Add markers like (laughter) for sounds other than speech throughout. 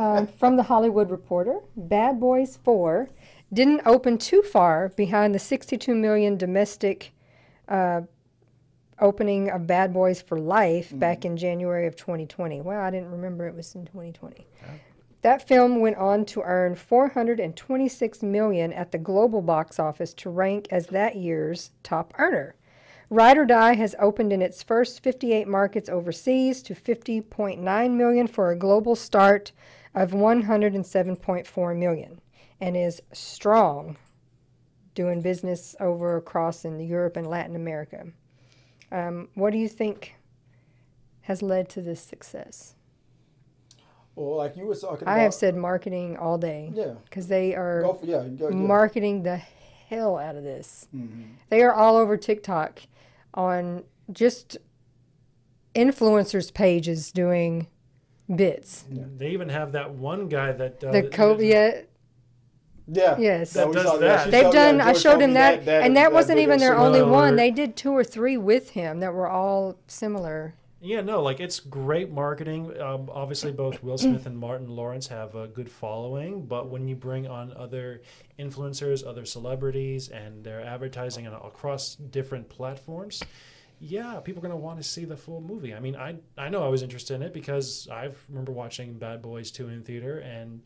Um, from the Hollywood Reporter, Bad Boys 4 didn't open too far behind the 62 million domestic uh, opening of Bad Boys for Life back in January of 2020. Well, I didn't remember it was in 2020. That film went on to earn 426 million at the global box office to rank as that year's top earner. Ride or Die has opened in its first 58 markets overseas to 50.9 million for a global start of 107.4 million and is strong doing business over across in Europe and Latin America. Um, what do you think has led to this success? Well, like you were talking I about. have said marketing all day Yeah. because they are for, yeah. Go, yeah. marketing the hell out of this. Mhm. They are all over TikTok on just influencers' pages doing bits. They even have that one guy that does The COVID, yeah, Yeah. yes. Yeah, That does yeah, that. They've showed- yeah, done. I showed him me that, and that wasn't even their circulated. only one. They did two or three with him that were all similar. Yeah, no, like it's great marketing. Um, obviously, both Will Smith and Martin Lawrence have a good following, but when you bring on other influencers, other celebrities, and they're advertising across different platforms, yeah, people are gonna want to see the full movie. I mean, I I know I was interested in it because I remember watching Bad Boys two in theater, and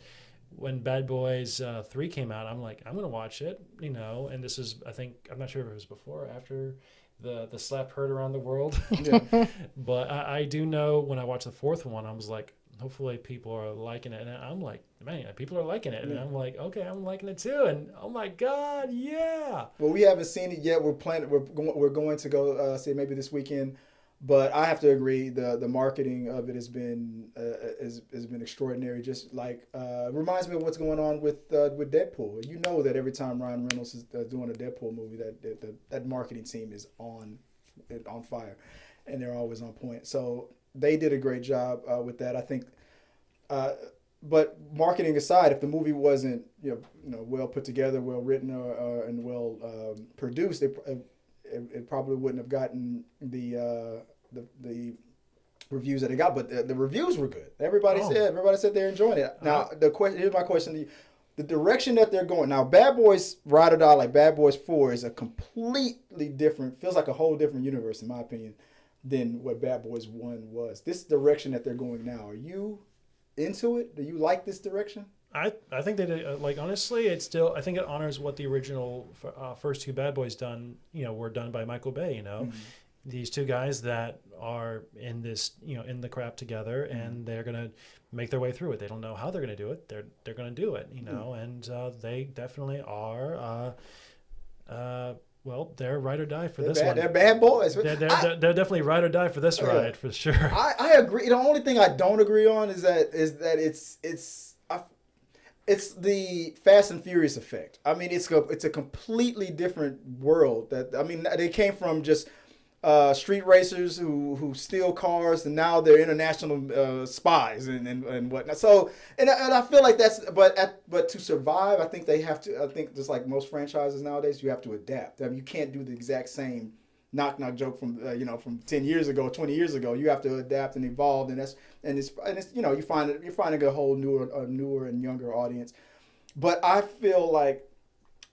when Bad Boys uh, three came out, I'm like, I'm gonna watch it, you know. And this is, I think, I'm not sure if it was before or after the the slap heard around the world. Yeah. (laughs) But I, I do know when I watched the fourth one, I was like, hopefully people are liking it. And I'm like, man, people are liking it. And Yeah. I'm like, okay, I'm liking it too. And oh my God, yeah. Well, we haven't seen it yet. We're planning. We're going. We're going to go uh, see maybe this weekend. But I have to agree. The the marketing of it has been uh, has, has been extraordinary. Just like uh, reminds me of what's going on with uh, with Deadpool. You know that every time Ryan Reynolds is uh, doing a Deadpool movie, that that, that that marketing team is on on fire, and they're always on point. So they did a great job uh, with that. I think. Uh, but marketing aside, if the movie wasn't you know, you know well put together, well written, or, or and well um, produced, it, it, it probably wouldn't have gotten the uh, the the reviews that it got. But the, the reviews were good. Everybody Oh. said everybody said they're enjoying it. Now the question here's my question: to you. the direction that they're going now, Bad Boys Ride or Die, like Bad Boys Four, is a completely different. Feels like a whole different universe, in my opinion, than what Bad Boys One was. This direction that they're going now, are you into it? Do you like this direction? I, I think they did, uh, like honestly it's still I think it honors what the original uh, first two Bad Boys done you know were done by Michael Bay you know? These two guys that are in this you know in the crap together and they're gonna make their way through it. They don't know how they're gonna do it. They're they're gonna do it you know? And uh, they definitely are uh, uh, well they're ride or die for They're this bad, one they're bad boys. they're, they're, I- they're, definitely ride or die for this Yeah. ride for sure I, I agree. The only thing I don't agree on is that is that it's it's I, it's the Fast and Furious effect. I mean, it's a it's a completely different world. That I mean, they came from just uh, street racers who who steal cars, and now they're international uh, spies and, and and whatnot. So, and I, and I feel like that's but at but to survive, I think they have to. I think just like most franchises nowadays, you have to adapt. I mean, you can't do the exact same knock knock joke from uh, you know from 10 years ago 20 years ago you have to adapt and evolve and that's and it's and it's you know you find it you're finding a whole newer a newer and younger audience but i feel like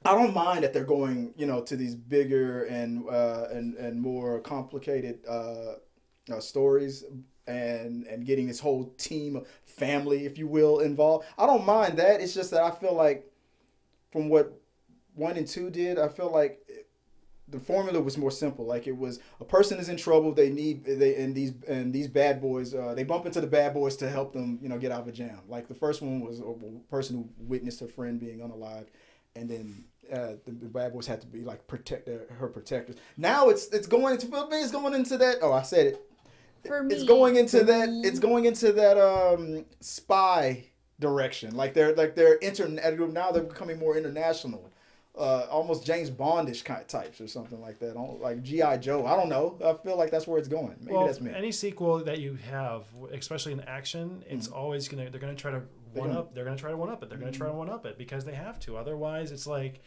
i don't mind that they're going you know to these bigger and uh and and more complicated uh, uh stories and and getting this whole team family if you will involved i don't mind that it's just that i feel like from what one and two did i feel like the formula was more simple. Like it was a person is in trouble. They need they and these and these bad boys. Uh, they bump into the bad boys to help them, you know, get out of a jam. Like the first one was a person who witnessed her friend being unalive, and then uh, the, the bad boys had to be like protect their, her protectors. Now it's it's going into it's going into that. Oh, I said it. For me, It's going into for that. me. It's going into that um spy direction. Like they're like they're internet now. They're becoming more international uh, almost James Bondish kind of types or something like that. Like GI Joe. I don't know. I feel like that's where it's going. Maybe well, that's me. any sequel that you have, especially in action, it's always gonna they're gonna try to They're one gonna- up. They're gonna try to one up it. They're gonna try to one up it because they have to. Otherwise, it's like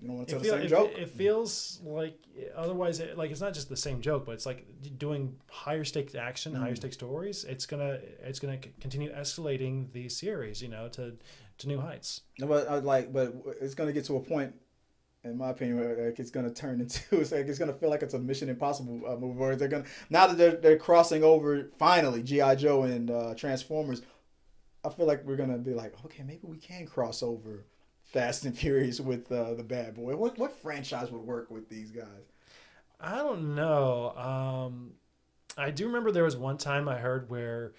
You don't want to It, tell feel, the same it, joke. it feels like otherwise, it, like it's not just the same joke, but it's like doing higher stakes action, higher Mm. stakes stories. It's gonna it's gonna continue escalating the series, you know, to to new heights. No, but I like, but it's gonna get to a point, in my opinion, where like it's gonna turn (laughs) into it's like it's gonna feel like it's a Mission Impossible uh, movie. Where they're gonna now that they're they're crossing over finally GI Joe and uh, Transformers. I feel like we're gonna be like, okay, maybe we can cross over Fast and Furious with uh, the Bad Boy. What what franchise would work with these guys? I don't know. Um, I do remember there was one time I heard where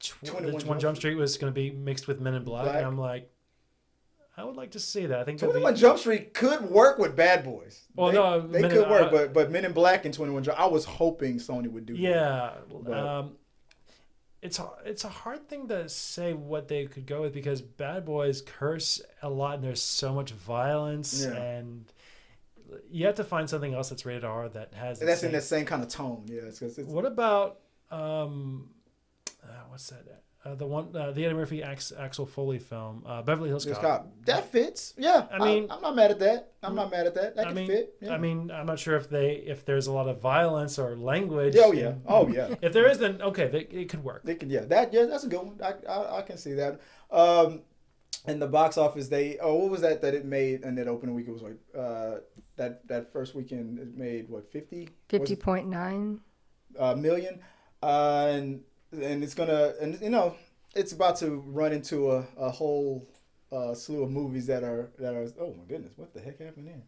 tw- the 21 One Jump Jump Street was going to be mixed with Men in Black, Black. and I'm like, I would like to see that. I think that'd be, Jump Street could work with Bad Boys. Well, they, no, they Men could in- work, uh, but but Men in Black and Twenty One Jump. I was hoping Sony would do. that. Yeah. Um, it's a, it's a hard thing to say what they could go with because Bad Boys curse a lot and there's so much violence Yeah. and you have to find something else that's rated R that has. the that's in same- that same kind of tone. Yeah, it's, it's What about um, uh, what's that? Uh, the one, uh, the Eddie Murphy Ax- Axel Foley film, uh, Beverly Hills Cop. cop. That fits. Yeah. I mean- I, am not mad at that. I'm not mad at that. That I can mean, fit. Yeah. I mean, I'm not sure if they if there's a lot of violence or language. oh yeah. in- Oh yeah. If there is, then okay, they, it could work. They can. Yeah. That. Yeah. That's a good one. I. I, I can see that. Um, in the box office, they. Oh, what was that that it made? And that opening week it was like. Uh, that that first weekend it made what 50 Was it, 50.9. uh, million, uh, and and it's gonna and you know it's about to run into a, a whole uh, slew of movies that are that are oh my goodness what the heck happened there?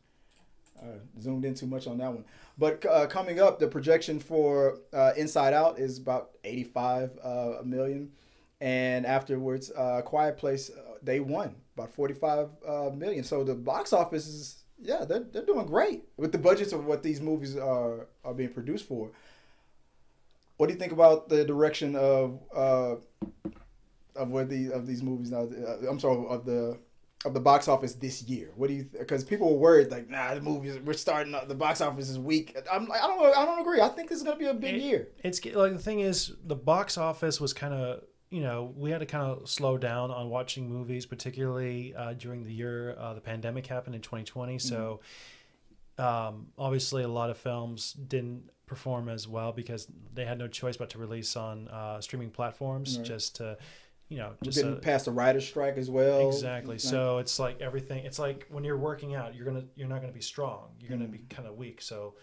Uh, zoomed in too much on that one. But uh, coming up the projection for uh, inside out is about 85 uh, million. And afterwards uh, quiet place they won about 45 uh, million. So the box office is yeah they're, they're doing great with the budgets of what these movies are are being produced for what do you think about the direction of uh, of where the of these movies now? Uh, I'm sorry of the of the box office this year. What do you? Because people were worried like, nah, the movies we're starting the box office is weak. I'm like, I don't I don't agree. I think this is gonna be a big It- year. It's like the thing is, the box office was kind of you know we had to kind of slow down on watching movies, particularly uh, during the year uh, the pandemic happened in 2020. So um, obviously, a lot of films didn't perform as well because they had no choice but to release on uh, streaming platforms Right. just to you know just didn't so- pass the writer's strike as well. Exactly. Like, So it's like everything. It's like when you're working out, you're gonna you're not gonna be strong. You're gonna Mm. be kind of weak. So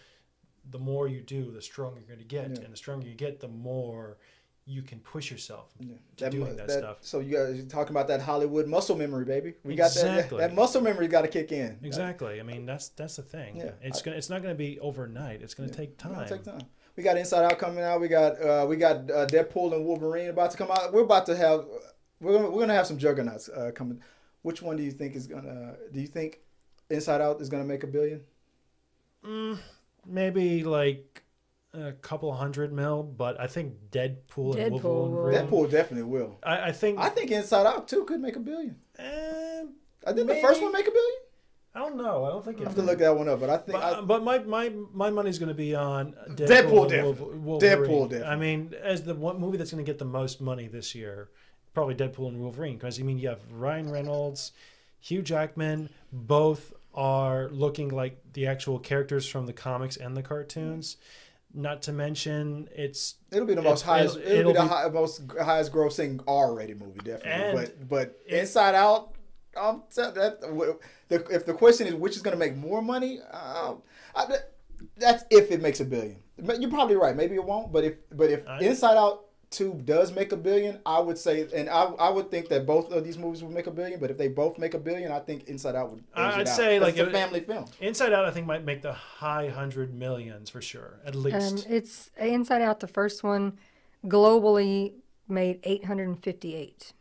the more you do, the stronger you're gonna get, Yeah. and the stronger you get, the more you can push yourself. yeah. to doing that stuff. So you guys talking about that Hollywood muscle memory, baby. We got Exactly. that. That muscle memory got to kick in. Exactly. I mean, that's that's the thing. Yeah. It's gonna it's not gonna be overnight. It's gonna Yeah. take It's gonna time. take time. We got Inside Out coming out. We got uh, we got uh, Deadpool and Wolverine about to come out. We're about to have we're gonna we're gonna have some juggernauts uh, coming. Which one do you think is gonna? Do you think Inside Out is gonna make a billion? Mm, maybe like a couple hundred mil, but I think Deadpool, Deadpool and will. Wolverine. Deadpool definitely will. I, I think. I think Inside Out too could make a billion. eh, I think the first one make a billion. I don't know. I don't think I it. have to look that one up, but I think But, I, but my my my money's going to be on Deadpool. Deadpool, and definitely. Wolver- Deadpool, definitely. I mean, as the one movie that's going to get the most money this year, probably Deadpool and Wolverine, because I mean, you have Ryan Reynolds, Hugh Jackman, both are looking like the actual characters from the comics and the cartoons. Not to mention, it's it'll be the most highest. it'll- It'll, be the be- high, most highest grossing R-rated movie, definitely. But but it- Inside Out, um, that, that the, if the question is which is gonna make more money, um, I, that's if it makes a billion. You're probably right. Maybe it won't. But if but if I- Inside Out two does make a billion, I would say, and I I would think that both of these movies would make a billion. But if they both make a billion, I think Inside Out would. I'd say out. like, it's a it- family film. Inside Out. I think might make the high hundred millions for sure, at least. Um, it's Inside Out, the first one, globally made 858.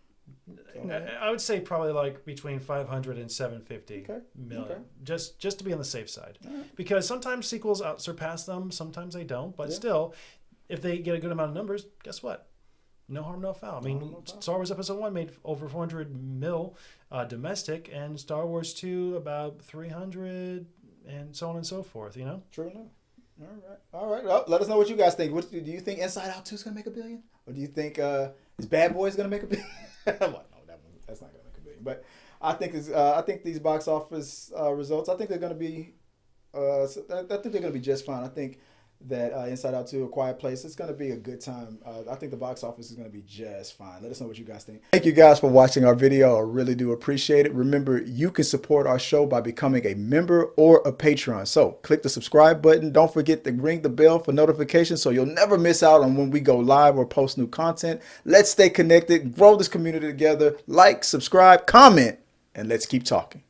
I- I would say probably like between 500 and 750 Okay, million, okay. just just to be on the safe side. Alright. Because sometimes sequels out surpass them, sometimes they don't. But Yeah. still, if they get a good amount of numbers, guess what? No harm, no foul. I mean, harm, no foul. Star Wars Episode One made over 400 mil uh, domestic, and Star Wars Two about 300, and so on and so forth. You know, True enough. All right. All right. Well, let us know what you guys think. What do you think Inside Out 2 is going to make a billion? Or do you think uh, is Bad Boys is going to make a billion? (laughs) well, no, that one, that's not going to make a billion. But I think is uh, I think these box office uh, results. I think they're going to be. Uh, I, I think they're going to be just fine. I think that uh, Inside Out 2, A Quiet Place, it's going to be a good time. Uh, I think the box office is going to be just fine. Let us know what you guys think. Thank you guys for watching our video. I really do appreciate it. Remember, you can support our show by becoming a member or a Patreon. So click the subscribe button. Don't forget to ring the bell for notifications so you'll never miss out on when we go live or post new content. Let's stay connected, grow this community together. Like, subscribe, comment, and let's keep talking.